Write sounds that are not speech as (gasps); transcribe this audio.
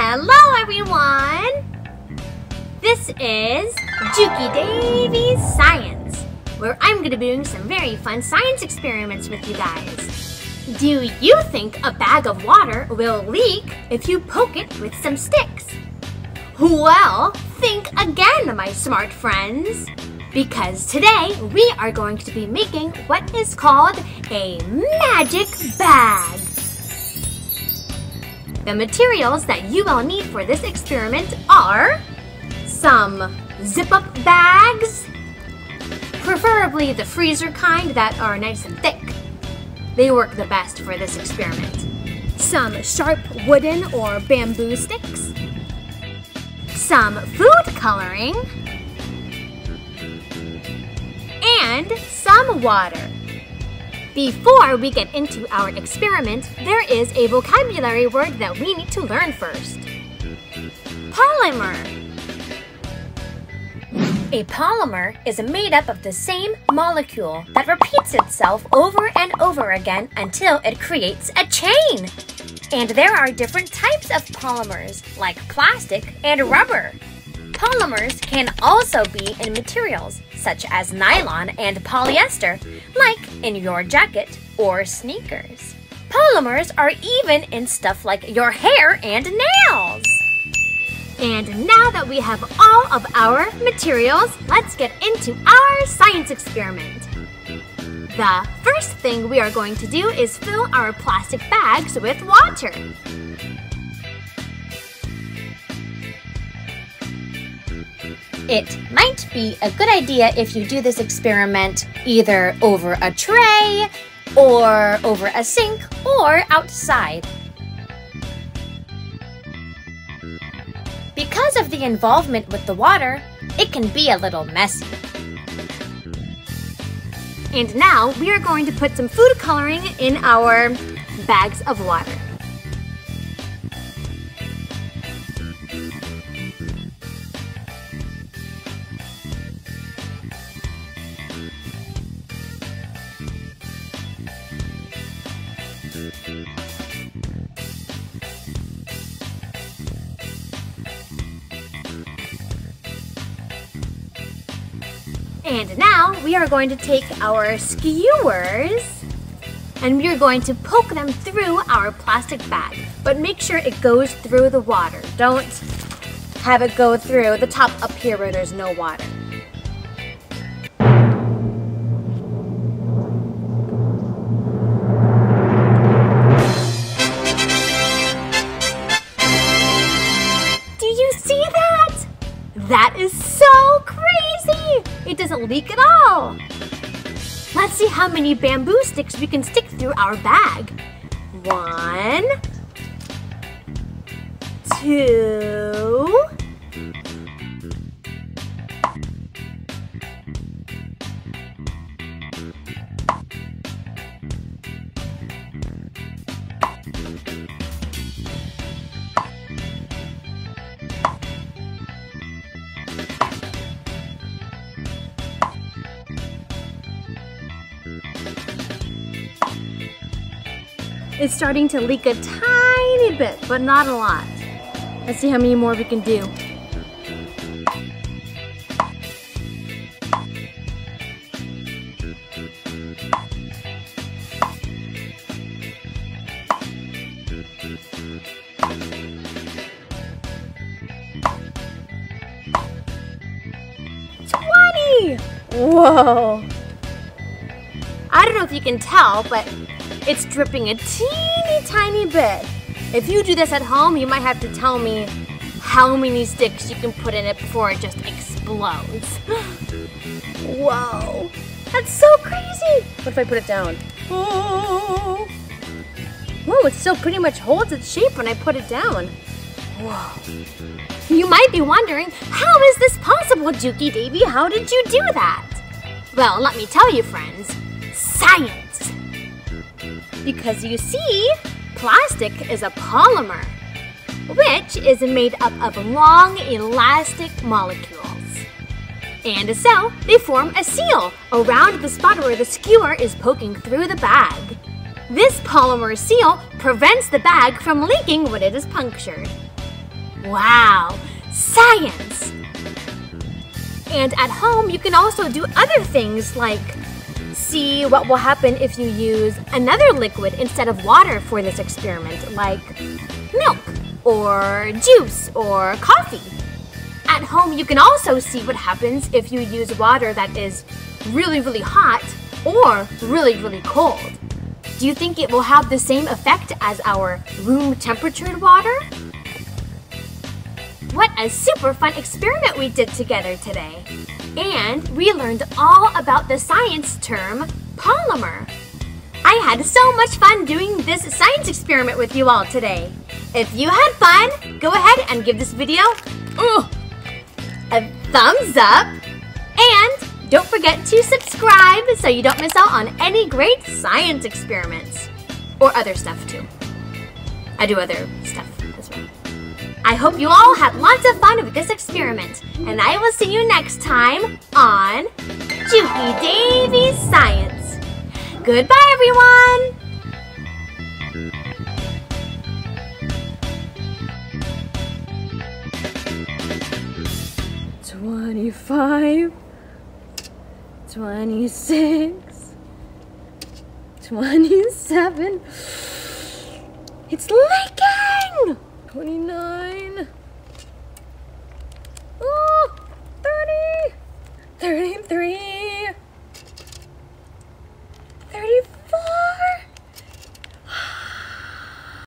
Hello, everyone! This is Jukie Davie's Science, where I'm going to be doing some very fun science experiments with you guys. Do you think a bag of water will leak if you poke it with some sticks? Well, think again, my smart friends. Because today we are going to be making what is called a magic bag. The materials that you will need for this experiment are some zip-up bags, preferably the freezer kind that are nice and thick. They work the best for this experiment. Some sharp wooden or bamboo sticks, some food coloring, and some water. Before we get into our experiment, there is a vocabulary word that we need to learn first. Polymer. A polymer is made up of the same molecule that repeats itself over and over again until it creates a chain. And there are different types of polymers, like plastic and rubber. Polymers can also be in materials such as nylon and polyester, like in your jacket or sneakers. Polymers are even in stuff like your hair and nails. And now that we have all of our materials, let's get into our science experiment. The first thing we are going to do is fill our plastic bags with water. It might be a good idea if you do this experiment either over a tray, or over a sink, or outside. Because of the involvement with the water, it can be a little messy. And now we are going to put some food coloring in our bags of water. And now we are going to take our skewers and we are going to poke them through our plastic bag. But make sure it goes through the water. Don't have it go through the top up here where there's no water. How many bamboo sticks we can stick through our bag. One, two, It's starting to leak a tiny bit, but not a lot. Let's see how many more we can do. Twenty! Whoa! I don't know if you can tell, but it's dripping a teeny tiny bit. If you do this at home, you might have to tell me how many sticks you can put in it before it just explodes. (gasps) Whoa, that's so crazy. What if I put it down? Oh. (gasps) Whoa, it still pretty much holds its shape when I put it down. Whoa. You might be wondering, how is this possible, Jukie Davie? How did you do that? Well, let me tell you, friends. Science! Because you see, plastic is a polymer, which is made up of long, elastic molecules. And so, they form a seal around the spot where the skewer is poking through the bag. This polymer seal prevents the bag from leaking when it is punctured. Wow, science! And at home, you can also do other things like see what will happen if you use another liquid instead of water for this experiment, like milk, or juice, or coffee. At home, you can also see what happens if you use water that is really, really hot or really, really cold. Do you think it will have the same effect as our room temperature water? What a super fun experiment we did together today! And we learned all about the science term polymer. I had so much fun doing this science experiment with you all today. If you had fun, go ahead and give this video a thumbs up. And don't forget to subscribe so you don't miss out on any great science experiments. Or other stuff too. I do other stuff as well. I hope you all had lots of fun with this experiment, and I will see you next time on Jukie Davie's Science. Goodbye, everyone! Twenty-five, twenty-six, twenty-seven. It's leaking! 29